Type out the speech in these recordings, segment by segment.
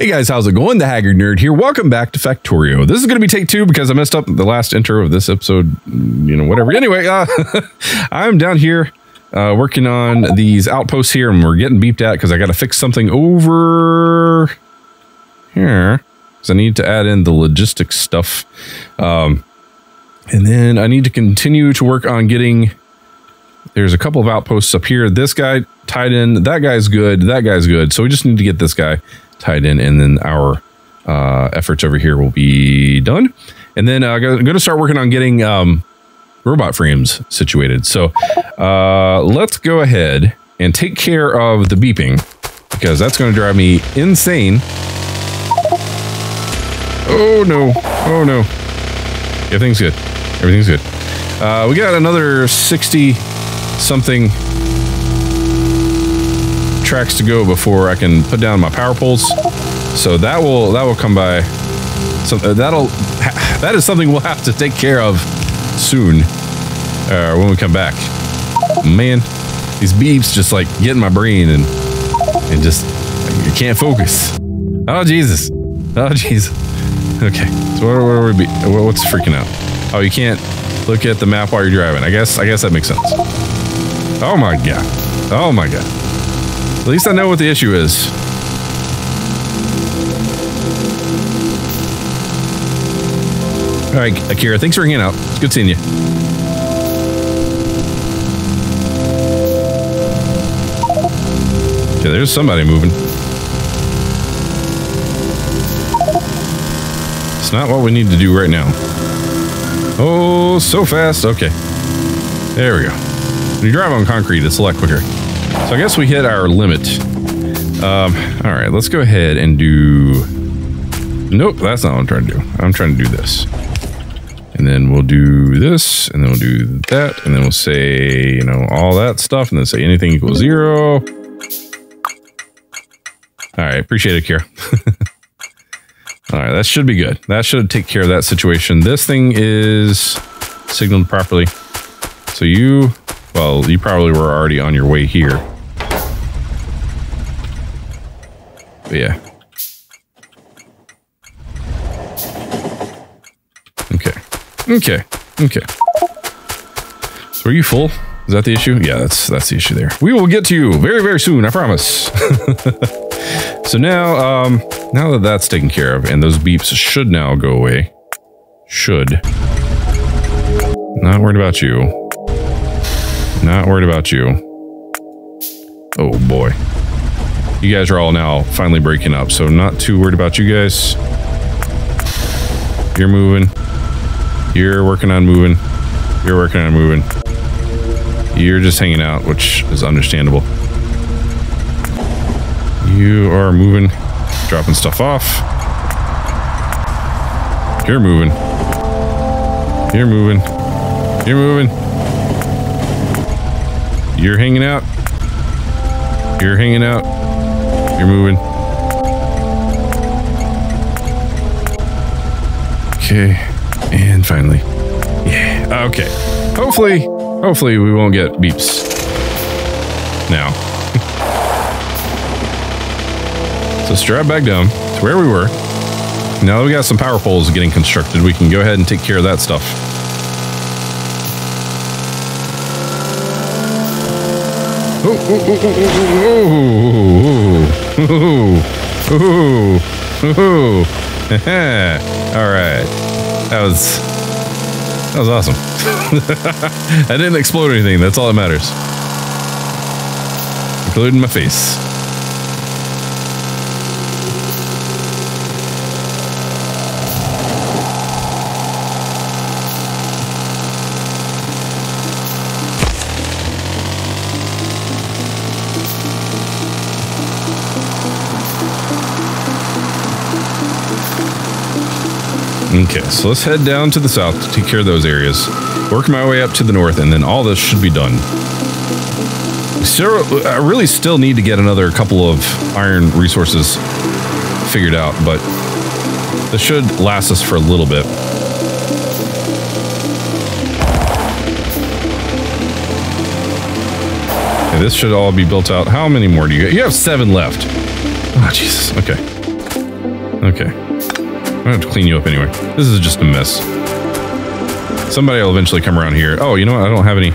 Hey guys, how's it going? The Haggard Nerd here. Welcome back to Factorio. This is going to be take two because I messed up the last intro of this episode. You know, whatever. Anyway, uh, I'm down here uh, working on these outposts here, and we're getting beeped at because I got to fix something over here. Because I need to add in the logistics stuff. Um, and then I need to continue to work on getting. There's a couple of outposts up here. This guy tied in. That guy's good. That guy's good. So we just need to get this guy tied in, and then our uh, efforts over here will be done. And then I'm going to start working on getting um, robot frames situated. So uh, let's go ahead and take care of the beeping because that's going to drive me insane. Oh no! Oh no! Everything's good. Everything's good. Uh, we got another 60 something tracks to go before I can put down my power poles. So that will that will come by. So uh, that'll that is something we'll have to take care of soon uh, when we come back. Man, these beeps just like get in my brain and and just I can't focus. Oh Jesus! Oh Jesus! Okay, so what, what are we? What's freaking out? Oh, you can't look at the map while you're driving. I guess I guess that makes sense. Oh my god! Oh my god! At least I know what the issue is. All right, Akira, thanks for hanging out. It's good seeing you. Okay, there's somebody moving. It's not what we need to do right now. Oh, so fast. Okay. There we go. When you drive on concrete, it's a lot quicker. So I guess we hit our limit. Um, all right, let's go ahead and do... Nope, that's not what I'm trying to do. I'm trying to do this. And then we'll do this, and then we'll do that, and then we'll say, you know, all that stuff, and then say anything equals zero. All right, appreciate it, Kira. all right, that should be good. That should take care of that situation. This thing is signaled properly. So you, well, you probably were already on your way here. But yeah. Okay. Okay. Okay. So are you full? Is that the issue? Yeah, that's that's the issue there. We will get to you very, very soon, I promise. so now, um, now that that's taken care of, and those beeps should now go away. Should. Not worried about you. Not worried about you. Oh boy. You guys are all now finally breaking up, so not too worried about you guys. You're moving. You're working on moving. You're working on moving. You're just hanging out, which is understandable. You are moving, dropping stuff off. You're moving. You're moving. You're moving. You're hanging out. You're hanging out. You're moving. Okay. And finally. Yeah. Okay. Hopefully, hopefully we won't get beeps. Now. so strap back down to where we were. Now that we got some power poles getting constructed, we can go ahead and take care of that stuff. Ooh, ooh, ooh, ooh, ooh, ooh. All right. That was that was awesome. I didn't explode anything. That's all that matters. Including my face. Okay, so let's head down to the south to take care of those areas. Work my way up to the north, and then all this should be done. So I really still need to get another couple of iron resources figured out, but this should last us for a little bit. Okay, this should all be built out. How many more do you get? You have seven left. Oh, Jesus. Okay. Okay. I'm gonna have to clean you up anyway. This is just a mess. Somebody will eventually come around here. Oh, you know what? I don't have any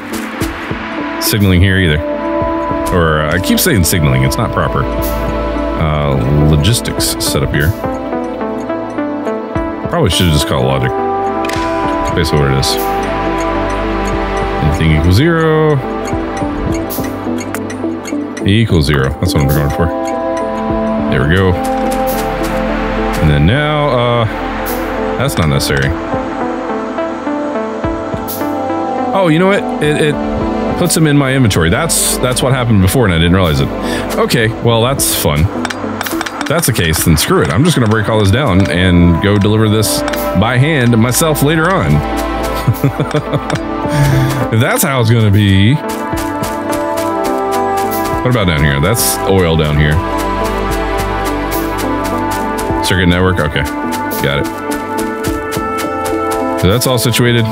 signaling here either. Or uh, I keep saying signaling. It's not proper. Uh, logistics set up here. Probably should just called logic. Basically what it is. Anything equals zero. E Equals zero. That's what I'm going for. There we go. And then now, uh, that's not necessary. Oh, you know what? It, it puts them in my inventory. That's that's what happened before, and I didn't realize it. Okay, well that's fun. If that's the case, then screw it. I'm just gonna break all this down and go deliver this by hand myself later on. if that's how it's gonna be. What about down here? That's oil down here. Circuit network. Okay, got it. So that's all situated.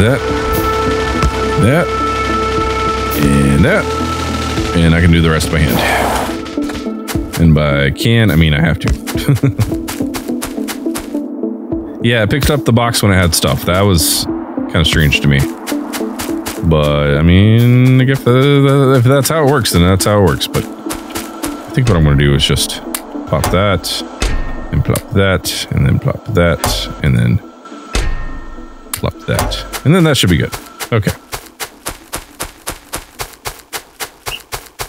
That. That. And that. And I can do the rest by hand. And by can, I mean I have to. yeah, I picked up the box when I had stuff. That was kind of strange to me. But, I mean, if, uh, if that's how it works, then that's how it works. But I think what I'm going to do is just pop that, and plop that, and then plop that, and then plop that. And then that should be good. Okay.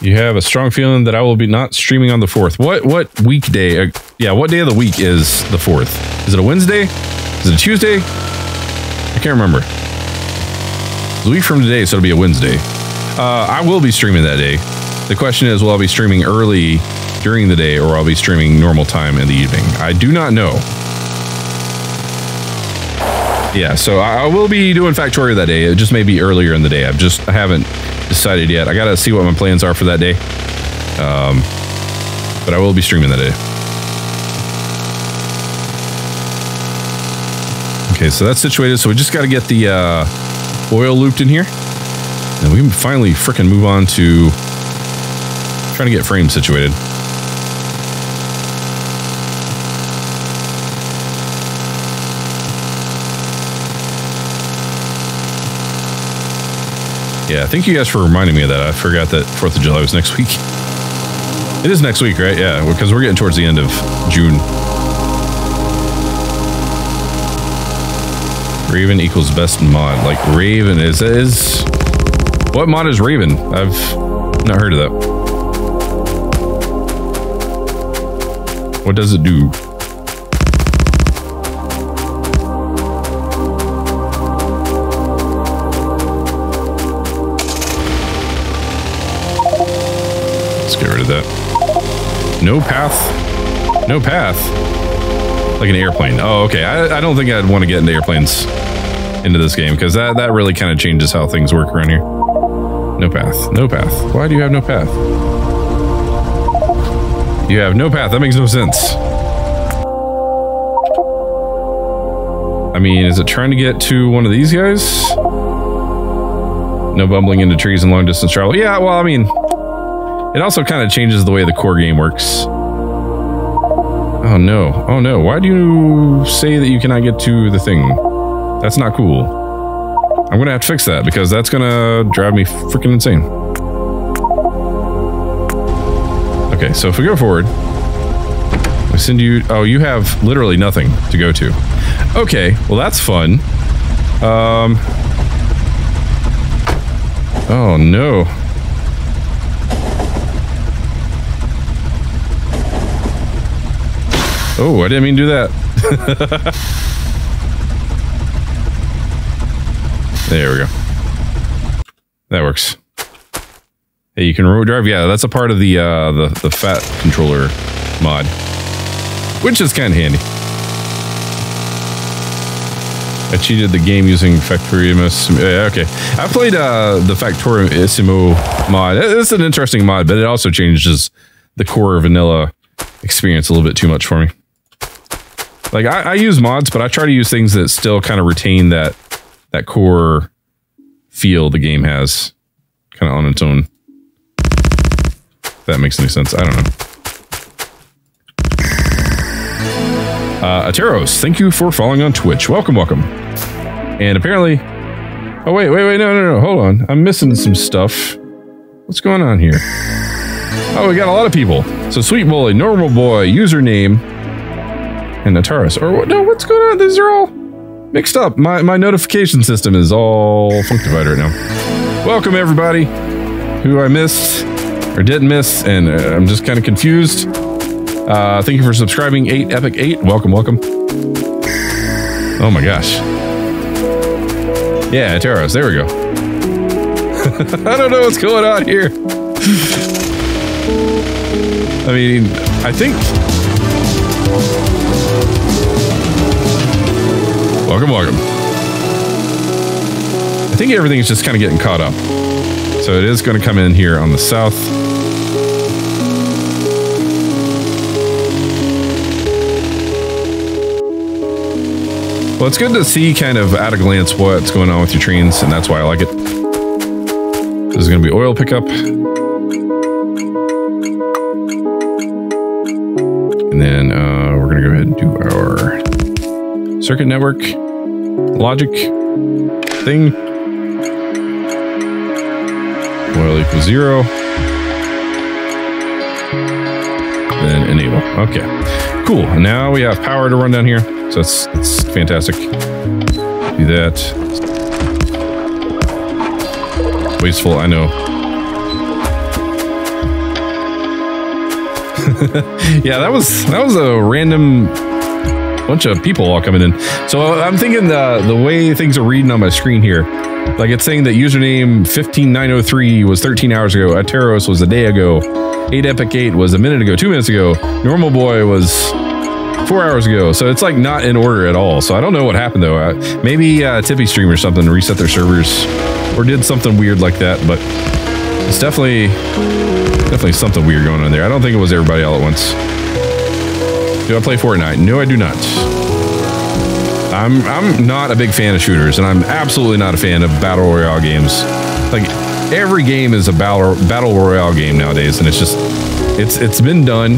You have a strong feeling that I will be not streaming on the 4th. What what weekday? Uh, yeah, what day of the week is the 4th? Is it a Wednesday? Is it a Tuesday? I can't remember. It's a week from today, so it'll be a Wednesday. Uh, I will be streaming that day. The question is, will I be streaming early during the day or I'll be streaming normal time in the evening? I do not know. Yeah, so I will be doing Factorio that day. It just may be earlier in the day. I've just I haven't decided yet. I gotta see what my plans are for that day. Um, but I will be streaming that day. Okay, so that's situated. So we just got to get the uh, oil looped in here, and we can finally fricking move on to trying to get frames situated. Yeah, thank you guys for reminding me of that. I forgot that 4th of July was next week. It is next week, right? Yeah, because we're getting towards the end of June. Raven equals best mod. Like Raven is is what mod is Raven? I've not heard of that. What does it do? Get rid of that. No path. No path. Like an airplane. Oh, okay. I, I don't think I'd want to get into airplanes into this game because that, that really kind of changes how things work around here. No path. No path. Why do you have no path? You have no path. That makes no sense. I mean, is it trying to get to one of these guys? No bumbling into trees and long distance travel. Yeah, well, I mean, it also kind of changes the way the core game works. Oh no. Oh no. Why do you say that you cannot get to the thing? That's not cool. I'm gonna have to fix that because that's gonna drive me freaking insane. Okay, so if we go forward, we send you. Oh, you have literally nothing to go to. Okay, well that's fun. Um. Oh no. Oh, I didn't mean to do that. there we go. That works. Hey, you can remote drive. Yeah, that's a part of the uh, the the fat controller mod, which is kind of handy. I cheated the game using Factorissimo. Yeah, okay, I played uh, the Factorissimo mod. It's an interesting mod, but it also changes the core vanilla experience a little bit too much for me. Like I, I use mods, but I try to use things that still kind of retain that that core feel the game has, kind of on its own. If that makes any sense. I don't know. Uh, Ateros, thank you for following on Twitch. Welcome, welcome. And apparently, oh wait, wait, wait, no, no, no, hold on. I'm missing some stuff. What's going on here? Oh, we got a lot of people. So Sweet Bully, Normal Boy, username, and Nataris. Or? No, what's going on? These are all mixed up. My my notification system is all funkified right now. Welcome everybody who I missed or didn't miss, and uh, I'm just kind of confused. Uh, thank you for subscribing. Eight Epic Eight. Welcome, welcome. Oh my gosh. Yeah, Taros. There we go. I don't know what's going on here. I mean, I think. Welcome, welcome. I think everything is just kind of getting caught up. So it is going to come in here on the south. Well, it's good to see kind of at a glance what's going on with your trains, and that's why I like it. This is going to be oil pickup. And then uh, we're going to go ahead and do our circuit network logic thing. Oil equals zero. Then enable. Okay. Cool. Now we have power to run down here. So that's, that's fantastic. Do that. Wasteful, I know. yeah, that was that was a random bunch of people all coming in. So I'm thinking the the way things are reading on my screen here, like it's saying that username 15903 was 13 hours ago, Ateros was a day ago, 8 Epic 8 was a minute ago, two minutes ago, Normal Boy was four hours ago. So it's like not in order at all. So I don't know what happened though. Uh, maybe uh, TipeeeStream or something reset their servers or did something weird like that. But it's definitely definitely something weird going on there. I don't think it was everybody all at once. Do I play Fortnite? No, I do not. I'm I'm not a big fan of shooters, and I'm absolutely not a fan of battle royale games. Like every game is a battle battle royale game nowadays, and it's just it's it's been done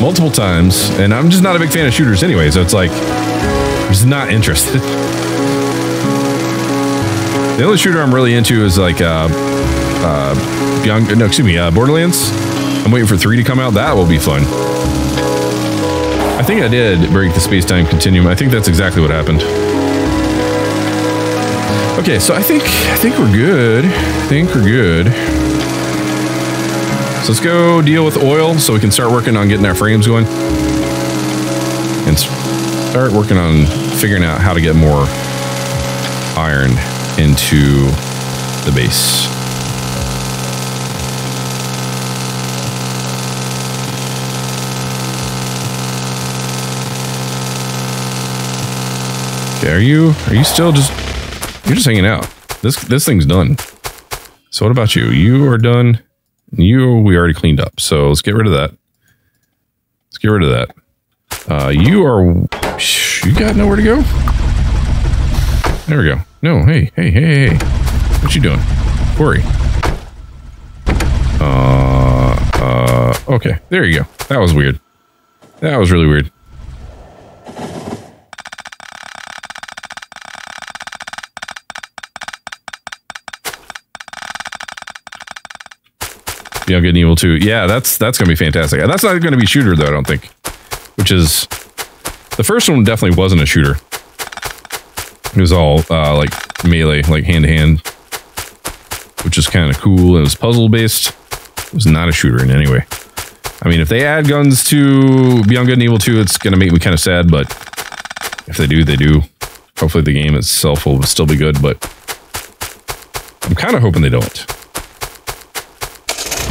multiple times, and I'm just not a big fan of shooters anyway. So it's like I'm just not interested. the only shooter I'm really into is like uh, uh, Beyond, no, excuse me, uh, Borderlands. I'm waiting for three to come out. That will be fun. I think I did break the space-time continuum. I think that's exactly what happened. Okay, so I think I think we're good. I think we're good. So let's go deal with oil so we can start working on getting our frames going. And start working on figuring out how to get more iron into the base. Are you are you still just you're just hanging out? This this thing's done. So what about you? You are done. You we already cleaned up. So let's get rid of that. Let's get rid of that. Uh, you are you got nowhere to go. There we go. No, hey, hey, hey, hey. What you doing? Corey. Uh, uh, okay. There you go. That was weird. That was really weird. Beyond Good and Evil 2. Yeah, that's that's gonna be fantastic. That's not gonna be shooter though, I don't think. Which is the first one definitely wasn't a shooter. It was all uh, like melee, like hand to hand, which is kind of cool. It was puzzle based. It was not a shooter in any way. I mean, if they add guns to Beyond Good and Evil 2, it's gonna make me kind of sad, but if they do, they do. Hopefully the game itself will still be good, but I'm kind of hoping they don't.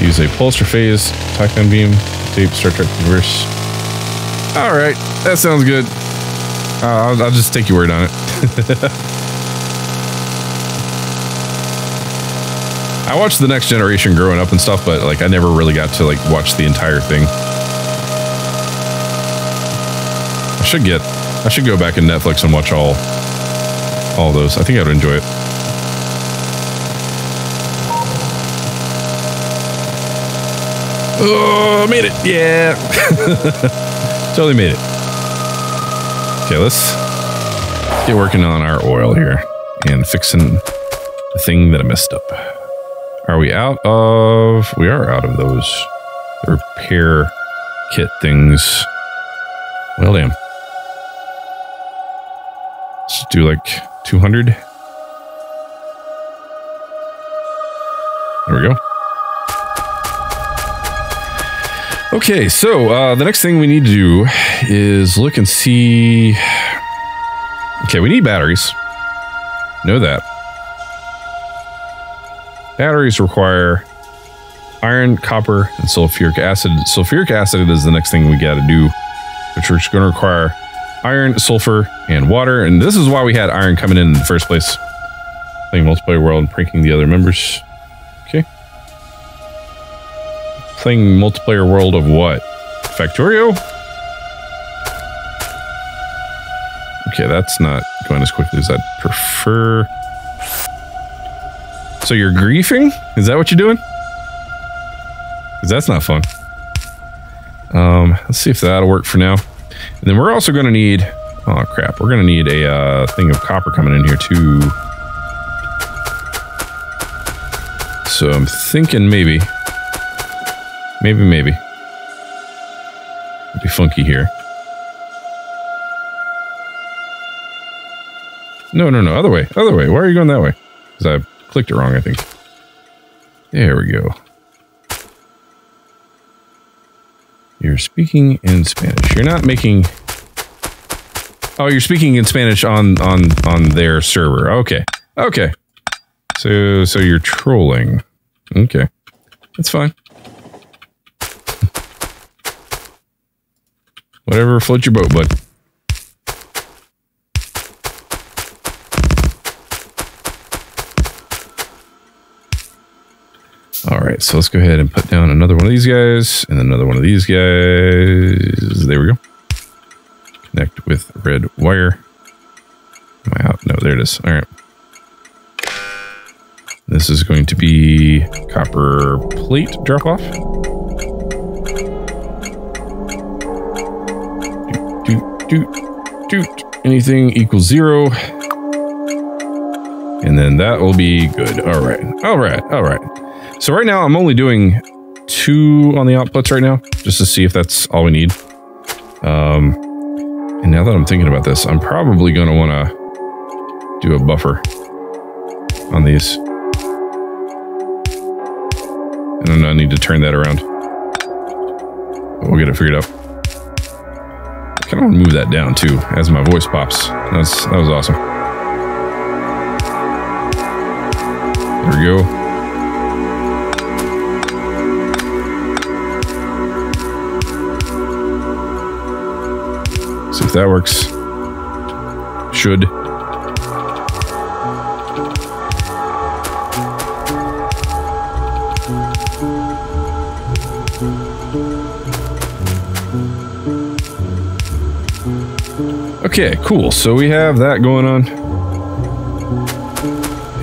Use a pulsar phase, Tachyon beam, tape, Star Trek reverse. All right, that sounds good. Uh, I'll, I'll just take your word on it. I watched the next generation growing up and stuff, but like I never really got to like watch the entire thing. I should get I should go back in Netflix and watch all all those. I think I would enjoy it. Oh, I made it. Yeah. totally made it. Okay, let's get working on our oil here and fixing the thing that I messed up. Are we out of... We are out of those repair kit things. Well, damn. Let's do like 200. There we go. Okay, so uh, the next thing we need to do is look and see. Okay, we need batteries. Know that. Batteries require iron, copper, and sulfuric acid. Sulfuric acid is the next thing we got to do, which we're going to require iron, sulfur, and water. And this is why we had iron coming in in the first place. Playing multiplayer world and pranking the other members. Playing multiplayer world of what? Factorio? Okay, that's not going as quickly as I'd prefer. So you're griefing? Is that what you're doing? Because that's not fun. Um, let's see if that'll work for now. And then we're also going to need... Oh, crap. We're going to need a uh, thing of copper coming in here, too. So I'm thinking maybe... Maybe, maybe. It'd be funky here. No, no, no. Other way. Other way. Why are you going that way? Because I clicked it wrong, I think. There we go. You're speaking in Spanish. You're not making... Oh, you're speaking in Spanish on on on their server. Okay. Okay. So so you're trolling. Okay. That's fine. Whatever floats your boat, bud. All right, so let's go ahead and put down another one of these guys and another one of these guys. There we go. Connect with red wire. Am I out? No, there it is. All right. This is going to be copper plate drop off. Doot, doot. Anything equals zero. And then that will be good. All right. All right. All right. So right now I'm only doing two on the outputs right now, just to see if that's all we need. Um, and now that I'm thinking about this, I'm probably going to want to do a buffer on these. And then I need to turn that around. We'll get it figured out kind of want to move that down too as my voice pops. That's that was awesome. There we go. See if that works. Should. Okay, cool. So we have that going on.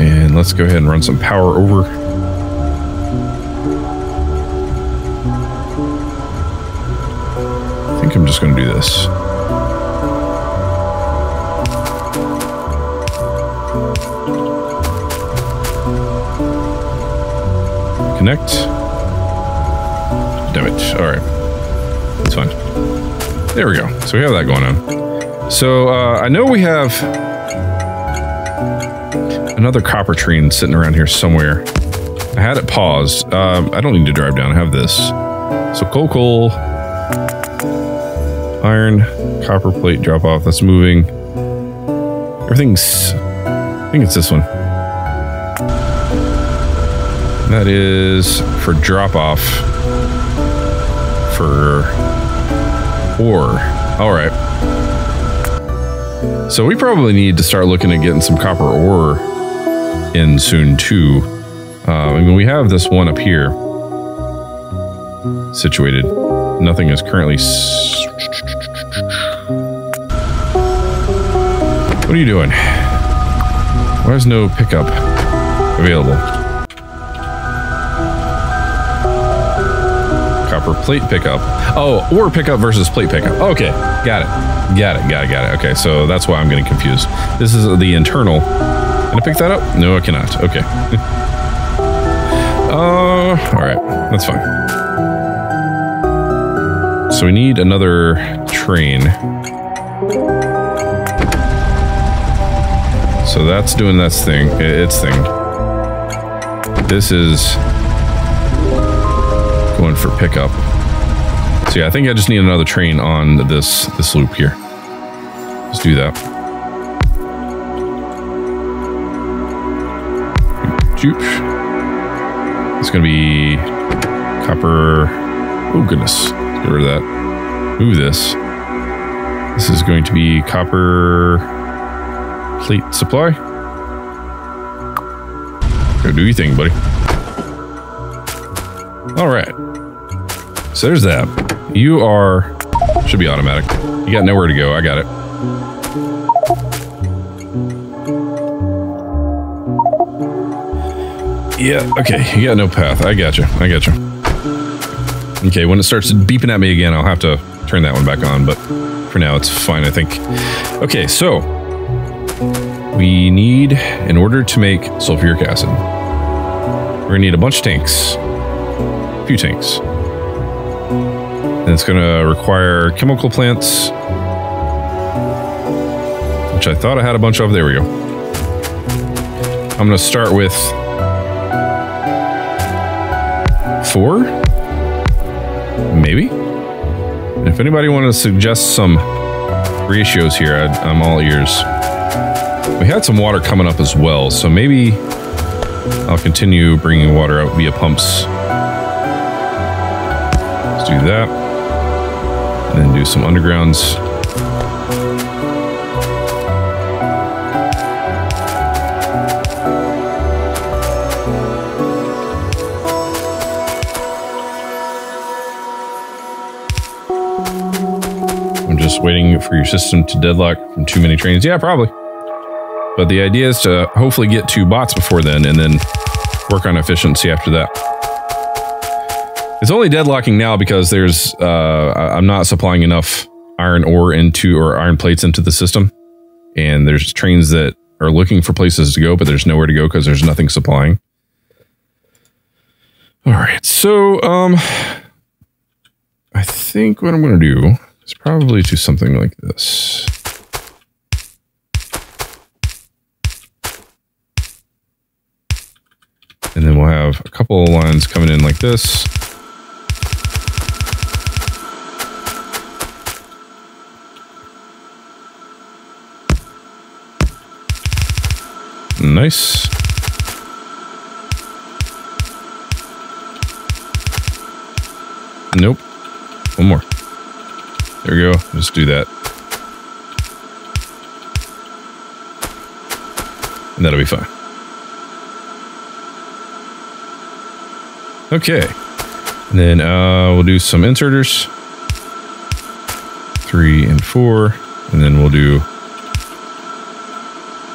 And let's go ahead and run some power over. I think I'm just going to do this. Connect. Damn it. All right. That's fine. There we go. So we have that going on. So uh, I know we have another copper train sitting around here somewhere. I had it paused. Um, I don't need to drive down. I have this. So coal, coal, iron, copper plate drop off. That's moving. Everything's. I think it's this one. That is for drop off for ore. All right. So we probably need to start looking at getting some copper ore in soon too. Uh, I mean, we have this one up here situated. Nothing is currently. What are you doing? Why is no pickup available? Copper plate pickup. Oh, or pickup versus plate pickup. Okay, got it. Got it, got it, got it. Okay, so that's why I'm getting confused. This is the internal. Can I pick that up? No, I cannot. Okay. uh, all right. That's fine. So we need another train. So that's doing that thing, its thing. This is going for pickup. So yeah, I think I just need another train on this this loop here. Let's do that. It's gonna be copper. Oh goodness, Let's get rid of that. Move this. This is going to be copper plate supply. Go do your thing, buddy. All right. So there's that. You are, should be automatic. You got nowhere to go. I got it. Yeah, okay. You got no path. I got you. I got you. Okay, when it starts beeping at me again, I'll have to turn that one back on, but for now it's fine, I think. Okay, so we need, in order to make sulfuric acid, we're gonna need a bunch of tanks. A few tanks. And it's gonna require chemical plants, which I thought I had a bunch of. There we go. I'm gonna start with four, maybe. If anybody want to suggest some ratios here, i I'm all ears. We had some water coming up as well, so maybe I'll continue bringing water out via pumps. Let's do that. And then do some undergrounds. I'm just waiting for your system to deadlock from too many trains. Yeah, probably. But the idea is to hopefully get two bots before then and then work on efficiency after that. It's only deadlocking now because there's uh, I'm not supplying enough iron ore into or iron plates into the system. And there's trains that are looking for places to go, but there's nowhere to go because there's nothing supplying. All right, so um, I think what I'm going to do is probably do something like this. And then we'll have a couple of lines coming in like this. Nice. Nope. One more. There we go. Just do that. And that'll be fine. Okay. And then uh, we'll do some inserters. Three and four. And then we'll do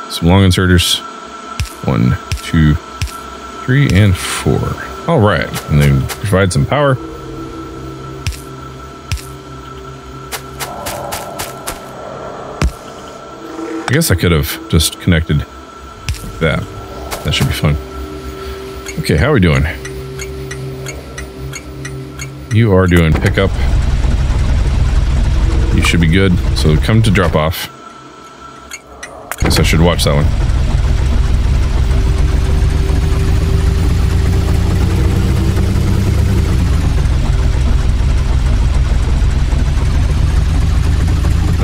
some long inserters. One, two, three, and four. All right. And then provide some power. I guess I could have just connected like that. That should be fun. Okay, how are we doing? You are doing pickup. You should be good. So come to drop off. Guess I should watch that one.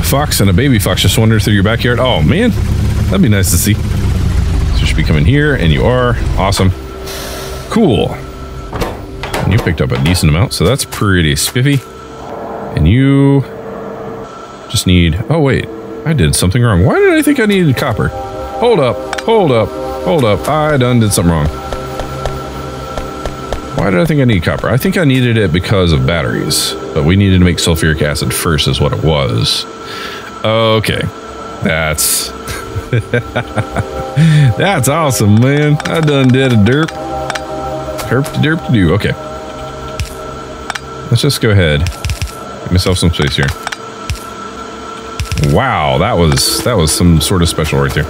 Fox and a baby fox just wandered through your backyard. Oh man, that'd be nice to see. So you should be coming here, and you are. Awesome. Cool. And you picked up a decent amount, so that's pretty spiffy. And you just need... Oh, wait. I did something wrong. Why did I think I needed copper? Hold up. Hold up. Hold up. I done did something wrong. Why did I think I need copper? I think I needed it because of batteries, but we needed to make sulfuric acid first is what it was. Okay. That's That's awesome, man. I done did a derp. Derp derp do. Okay. Let's just go ahead. Get myself some space here. Wow, that was that was some sort of special right there.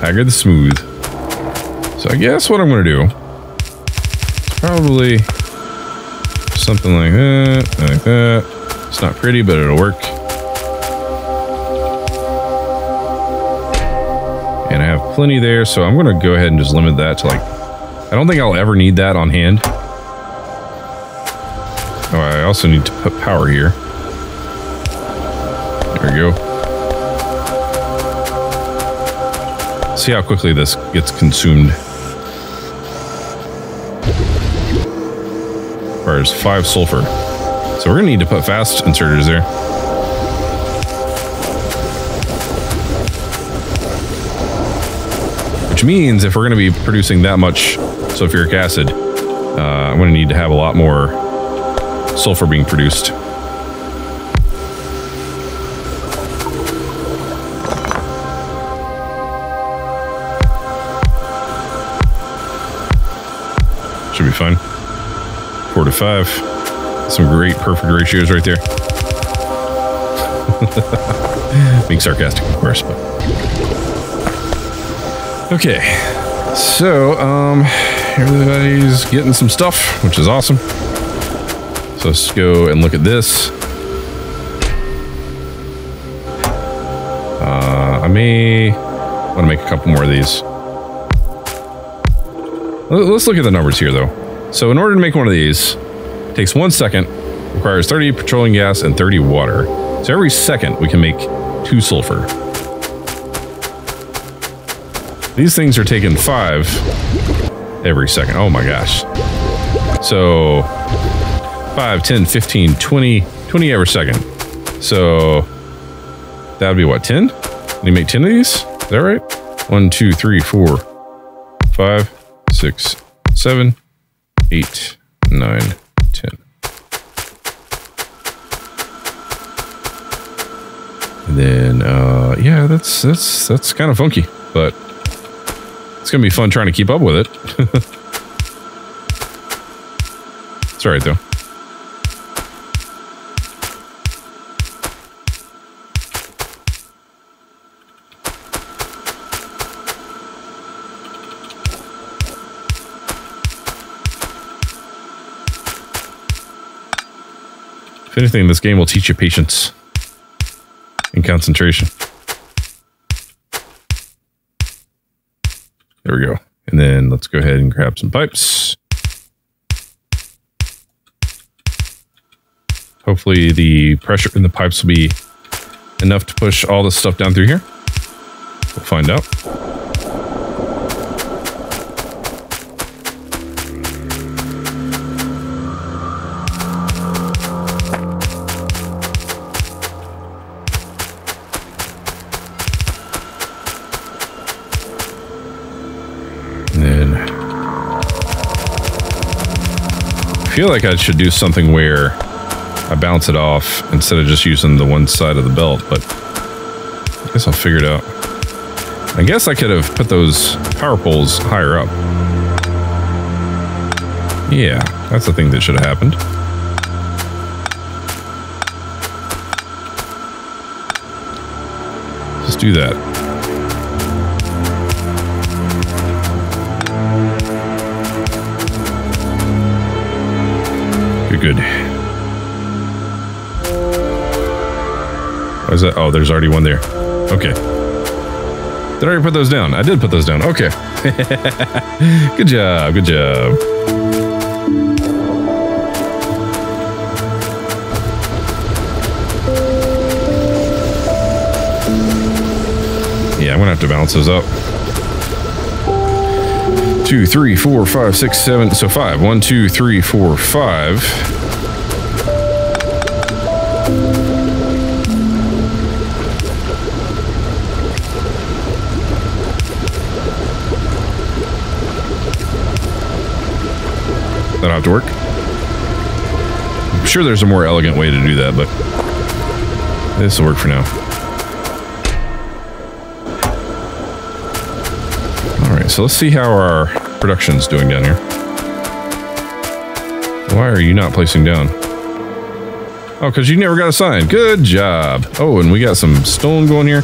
Haggard the Smooth. So I guess what I'm gonna do probably something like that, like that. It's not pretty, but it'll work. And I have plenty there, so I'm gonna go ahead and just limit that to like, I don't think I'll ever need that on hand. Oh, I also need to put power here. There we go. See how quickly this gets consumed. Requires five sulfur. So we're gonna need to put fast inserters there. Which means if we're gonna be producing that much sulfuric acid, uh, I'm gonna need to have a lot more sulfur being produced. Should be fine. Four to five. Some great perfect ratios right there. Being sarcastic, of course, but. Okay. So, um, everybody's getting some stuff, which is awesome. So let's go and look at this. Uh, I may want to make a couple more of these. Let's look at the numbers here, though. So in order to make one of these, takes one second, requires 30 petroleum gas and 30 water. So every second, we can make two sulfur. These things are taking five every second. Oh my gosh. So 5, 10, 15, 20, 20 every second. So that would be what, 10? Can you make 10 of these? Is that right? 1, 2, 3, 4, 5, six, seven, eight, nine, ten. And then, uh, yeah, that's that's that's kind of funky, but it's gonna be fun trying to keep up with it. it's all right though. Anything, this game will teach you patience and concentration. There we go. And then let's go ahead and grab some pipes. Hopefully the pressure in the pipes will be enough to push all this stuff down through here. We'll find out. Feel like I should do something where I bounce it off instead of just using the one side of the belt, but I guess I'll figure it out. I guess I could have put those power poles higher up. Yeah, that's the thing that should have happened. Let's do that. Good. What is that? Oh, there's already one there. Okay. Did I already put those down? I did put those down. Okay. good job. Good job. Yeah, I'm going to have to balance those up two, three, four, five, six, seven. So five. One, two, three, four, five. That'll have to work. I'm sure there's a more elegant way to do that, but this will work for now. So let's see how our production's doing down here. Why are you not placing down? Oh, because you never got a sign. Good job. Oh, and we got some stone going here.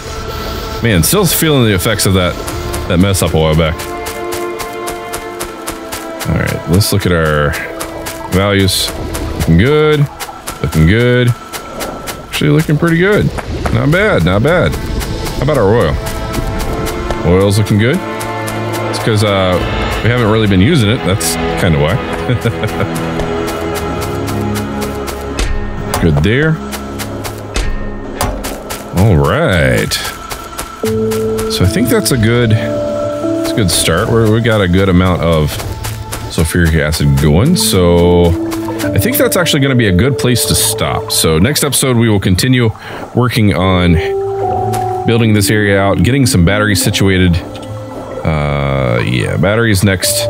Man, still feeling the effects of that, that mess up a while back. All right, let's look at our values. Looking good. Looking good. Actually looking pretty good. Not bad, not bad. How about our oil? Oil's looking good. Because uh, we haven't really been using it. That's kind of why. Good there. All right. So I think that's a good, a good start. Where we got a good amount of sulfuric acid going. So I think that's actually going to be a good place to stop. So next episode, we will continue working on building this area out, getting some batteries situated. Uh, yeah, batteries next.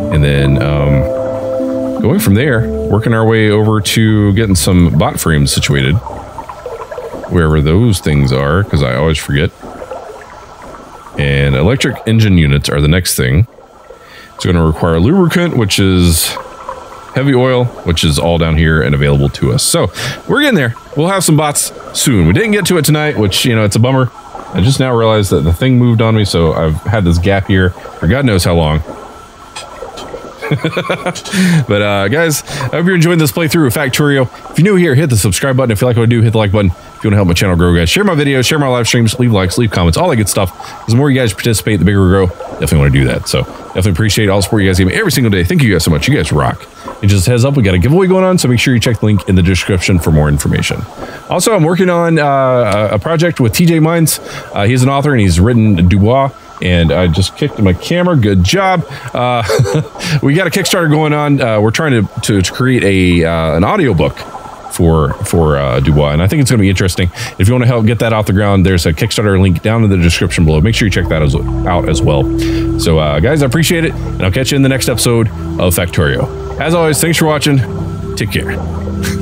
And then um, going from there, working our way over to getting some bot frames situated. Wherever those things are, because I always forget. And electric engine units are the next thing. It's going to require lubricant, which is heavy oil, which is all down here and available to us. So we're getting there. We'll have some bots soon. We didn't get to it tonight, which, you know, it's a bummer. I just now realized that the thing moved on me, so I've had this gap here for God knows how long. but uh, guys, I hope you're enjoying this playthrough of Factorio. If you're new here, hit the subscribe button. If you like what I do, hit the like button. If you want to help my channel grow, guys, share my videos, share my live streams, leave likes, leave comments, all that good stuff. Because the more you guys participate, the bigger we grow. Definitely want to do that. So definitely appreciate all the support you guys give me every single day. Thank you guys so much. You guys rock. And just heads up, we got a giveaway going on, so make sure you check the link in the description for more information. Also, I'm working on uh, a project with TJ Mines. Uh, he's an author and he's written Dubois and I just kicked my camera. Good job. Uh, we got a Kickstarter going on. Uh, we're trying to, to, to create a uh, an audiobook for for uh, Dubois, and I think it's going to be interesting. If you want to help get that off the ground, there's a Kickstarter link down in the description below. Make sure you check that as, out as well. So, uh, guys, I appreciate it, and I'll catch you in the next episode of Factorio. As always, thanks for watching. Take care.